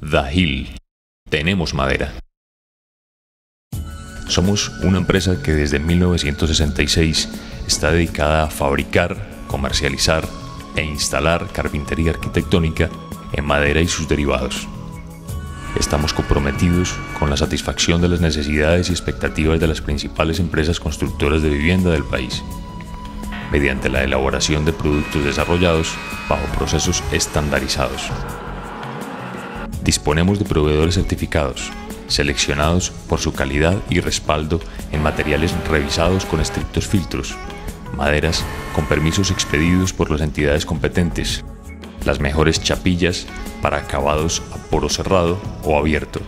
Dahil. Tenemos madera. Somos una empresa que desde 1966 está dedicada a fabricar, comercializar e instalar carpintería arquitectónica en madera y sus derivados. Estamos comprometidos con la satisfacción de las necesidades y expectativas de las principales empresas constructoras de vivienda del país, mediante la elaboración de productos desarrollados bajo procesos estandarizados. Disponemos de proveedores certificados, seleccionados por su calidad y respaldo en materiales revisados con estrictos filtros, maderas con permisos expedidos por las entidades competentes, las mejores chapillas para acabados a poro cerrado o abierto,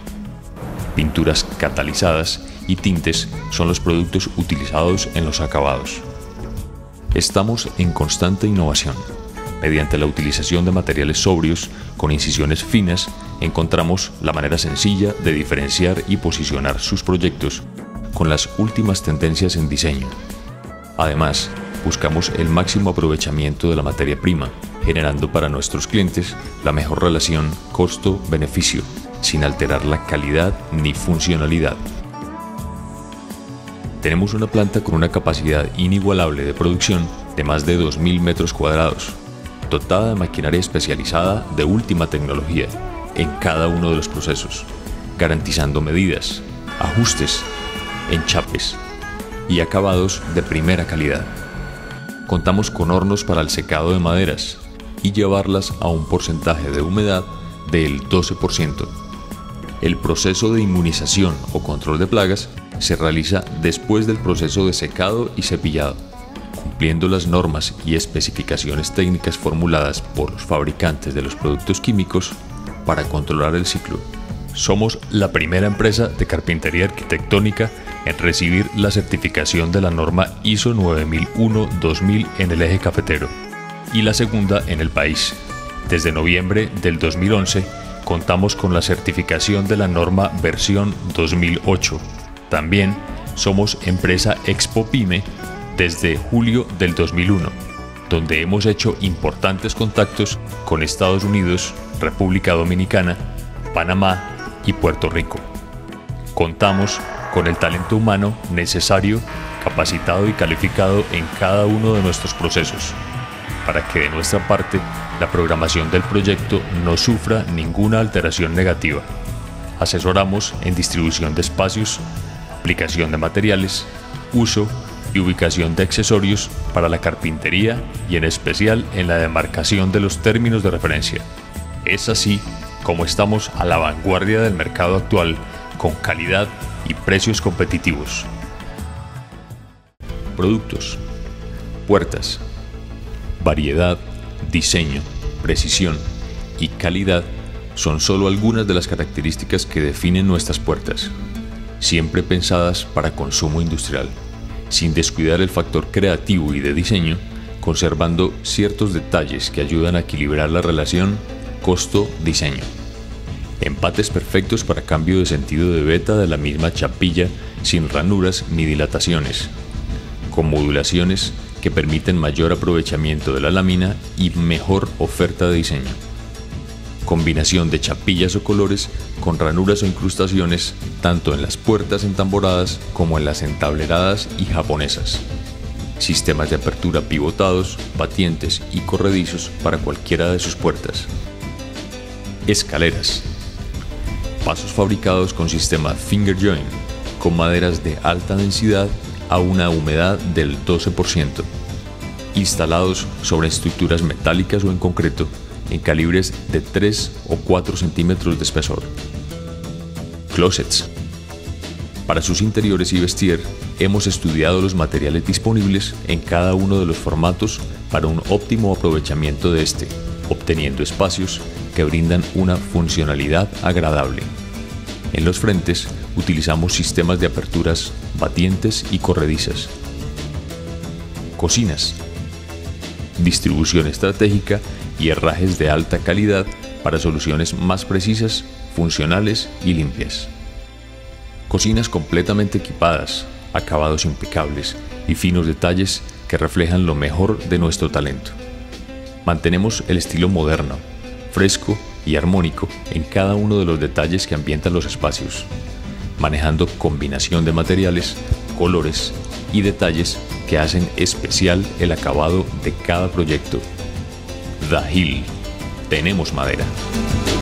pinturas catalizadas y tintes son los productos utilizados en los acabados. Estamos en constante innovación. Mediante la utilización de materiales sobrios con incisiones finas, encontramos la manera sencilla de diferenciar y posicionar sus proyectos con las últimas tendencias en diseño. Además, buscamos el máximo aprovechamiento de la materia prima, generando para nuestros clientes la mejor relación costo-beneficio, sin alterar la calidad ni funcionalidad. Tenemos una planta con una capacidad inigualable de producción de más de 2.000 metros cuadrados, dotada de maquinaria especializada de última tecnología en cada uno de los procesos, garantizando medidas, ajustes, enchapes y acabados de primera calidad. Contamos con hornos para el secado de maderas y llevarlas a un porcentaje de humedad del 12%. El proceso de inmunización o control de plagas se realiza después del proceso de secado y cepillado, cumpliendo las normas y especificaciones técnicas formuladas por los fabricantes de los productos químicos para controlar el ciclo. Somos la primera empresa de carpintería arquitectónica en recibir la certificación de la norma ISO 9001-2000 en el eje cafetero y la segunda en el país. Desde noviembre del 2011 contamos con la certificación de la norma versión 2008 también somos empresa Expo Pyme desde julio del 2001, donde hemos hecho importantes contactos con Estados Unidos, República Dominicana, Panamá y Puerto Rico. Contamos con el talento humano necesario, capacitado y calificado en cada uno de nuestros procesos, para que de nuestra parte la programación del proyecto no sufra ninguna alteración negativa. Asesoramos en distribución de espacios, aplicación de materiales, uso y ubicación de accesorios para la carpintería y en especial en la demarcación de los términos de referencia. Es así como estamos a la vanguardia del mercado actual con calidad y precios competitivos. Productos. Puertas. Variedad, diseño, precisión y calidad son solo algunas de las características que definen nuestras puertas siempre pensadas para consumo industrial, sin descuidar el factor creativo y de diseño, conservando ciertos detalles que ayudan a equilibrar la relación costo-diseño. Empates perfectos para cambio de sentido de beta de la misma chapilla sin ranuras ni dilataciones, con modulaciones que permiten mayor aprovechamiento de la lámina y mejor oferta de diseño combinación de chapillas o colores con ranuras o incrustaciones tanto en las puertas entamboradas como en las entableradas y japonesas. Sistemas de apertura pivotados, batientes y corredizos para cualquiera de sus puertas. Escaleras. Pasos fabricados con sistema finger joint, con maderas de alta densidad a una humedad del 12%. Instalados sobre estructuras metálicas o en concreto en calibres de 3 o 4 centímetros de espesor. Closets. Para sus interiores y vestir, hemos estudiado los materiales disponibles en cada uno de los formatos para un óptimo aprovechamiento de este, obteniendo espacios que brindan una funcionalidad agradable. En los frentes utilizamos sistemas de aperturas batientes y corredizas. Cocinas. Distribución estratégica y herrajes de alta calidad para soluciones más precisas, funcionales y limpias. Cocinas completamente equipadas, acabados impecables y finos detalles que reflejan lo mejor de nuestro talento. Mantenemos el estilo moderno, fresco y armónico en cada uno de los detalles que ambientan los espacios, manejando combinación de materiales, colores y detalles que hacen especial el acabado de cada proyecto. Hill. Tenemos madera.